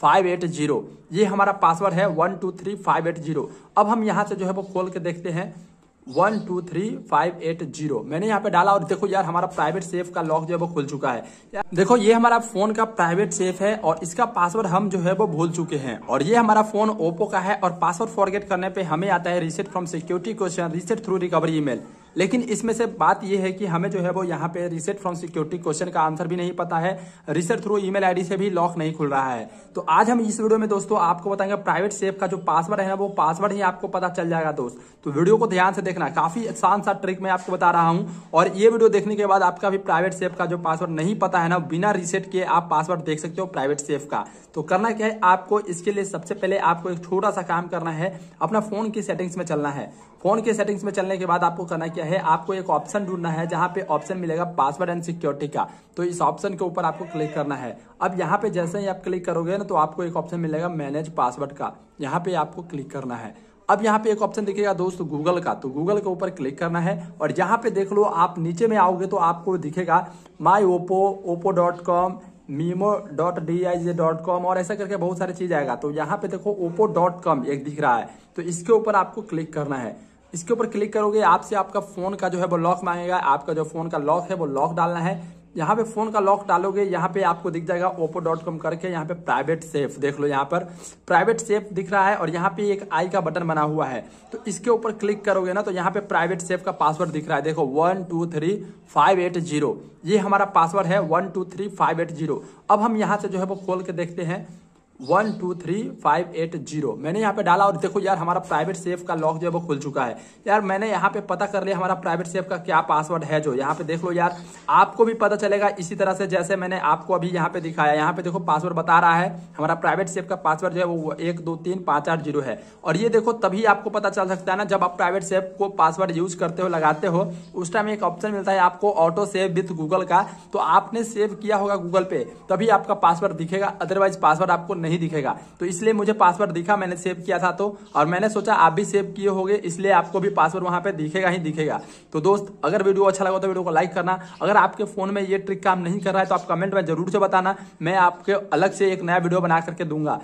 Five eight zero ये हमारा password है one two three five eight zero अब हम यहाँ से जो है वो खोल के देखते हैं। One two three five eight zero मैंने यहाँ पे डाला और देखो यार, हमारा प्राइवेट सेफ़ का लॉक जो है वो खुल चुका है। देखो, ये हमारा फ़ोन का प्राइवेट सेफ़ है और इसका पासवर्ड हम जो है वो भूल चुके हैं। और ये हमारा फ़ोन ओप्पो का है और पासवर्ड फॉरगेट करने पे हमें आता है reset from security question reset through recovery email लेकिन इसमें से बात यह है कि हमें जो है वो यहाँ पे रिसेट फ्रॉम सिक्योरिटी क्वेश्चन का आंसर भी नहीं पता है। रिसेट थ्रू ईमेल आईडी से भी लॉक नहीं खुल रहा है। तो आज हम इस वीडियो में दोस्तों आपको बताएँगे प्राइवेट सेफ़ का जो पासवर्ड है ना वो पासवर्ड ही आपको पता चल जाएगा दोस्त। तो वीडियो को ध्यान से देखना। काफ़ी आसान सा ट्रिक मैं आपको बता रहा हूँ। और ये वीडियो देखने के बाद आपका भी प्राइवेट सेफ़ का जो पासवर्ड नहीं पता है ना, बिना रिसेट के आप पासवर्ड देख सकते हो प्राइवेट सेफ़ का। तो करना क्या है? आपको इसके लिए सबसे पहले आपको एक छोटा सा काम करना है। अपना फ़ोन की सेटिंग्स में चलना है। फ़ोन के सेटिंग्स में चलने के बाद आपको करना है, आपको एक ऑप्शन ढूंढना है जहाँ पे ऑप्शन मिलेगा पासवर्ड एंड सिक्योरिटी का। तो इस ऑप्शन के ऊपर आपको क्लिक करना है। अब यहाँ पे जैसे ही आप क्लिक करोगे ना तो आपको एक ऑप्शन मिलेगा मैनेज पासवर्ड का। यहाँ पे आपको क्लिक करना है। अब यहाँ पे एक ऑप्शन दिखेगा दोस्त गूगल का। तो गूगल के ऊपर क्लिक करना है और यहाँ पे देख लो, आप नीचे में आओगे तो आपको दिखेगा my Oppo Oppo dot com memo dot D I J dot com और ऐसा करके बहुत सारी चीज़ आएगा। तो यहाँ पे देखो ओप्पो डॉट कॉम एक दिख रहा है। तो इसके ऊपर आपको क्लिक करना है। इसके ऊपर क्लिक करोगे, आपसे आपका फ़ोन का जो है वो लॉक मांगेगा। आपका जो फ़ोन का लॉक है, वो लॉक डालना है। यहाँ पे फ़ोन का लॉक डालोगे, यहाँ पे आपको दिख जाएगा ओप्पो डॉट कॉम करके यहाँ पे प्राइवेट सेफ़ देख लो यहाँ पर। प्राइवेट सेफ़ दिख रहा है और यहाँ पे एक आई का बटन बना हुआ है। तो इसके ऊपर क्लिक करोगे ना तो यहाँ पे प्राइवेट सेफ़ का पासवर्ड दिख रहा है। देखो one two three five eight zero ये हमारा पासवर्ड है one two three five eight zero अब हम यहाँ से जो है वो खोल के देखते हैं। One two three five eight zero मैंने यहाँ पे डाला और देखो यार, हमारा प्राइवेट सेफ़ का लॉक जो है वो खुल चुका है। यार, मैंने यहाँ पे पता कर लिया हमारा प्राइवेट सेफ़ का क्या पासवर्ड है जो। यहाँ पे देख लो यार, आपको भी पता चलेगा इसी तरह से जैसे मैंने आपको अभी यहाँ पे दिखाया। यहाँ पे देखो पासवर्ड बता रहा है, हमारा प्राइवेट सेफ़ का पासवर्ड जो है वो एक दो तीन पाँच आठ ज़ीरो है। और ये देखो, तभी आपको पता चल सकता है ना, जब आप प्राइवेट सेफ़ को पासवर्ड यूज़ करते हो, लगाते हो, उस टाइम एक ऑप्शन मिलता है आपको ऑटो सेव विथ गूगल का। तो आपने सेव किया होगा गूगल पे, तभी आपका पासवर्ड दिखेगा अदरवाइज़ पासवर्ड आपको नहीं दिखेगा। तो इसलिए मुझे पासवर्ड दिखा, मैंने सेव किया था तो और मैंने सोचा आप भी सेव किए होंगे, इसलिए आपको भी पासवर्ड वहाँ पे दिखेगा ही दिखेगा। तो दोस्त, अगर वीडियो अच्छा लगा तो वीडियो को लाइक करना। अगर आपके फ़ोन में ये ट्रिक काम नहीं कर रहा है तो आप कमेंट में ज़रूर से बताना। मैं आपके अलग से एक नया वीडियो बना करके दूँगा।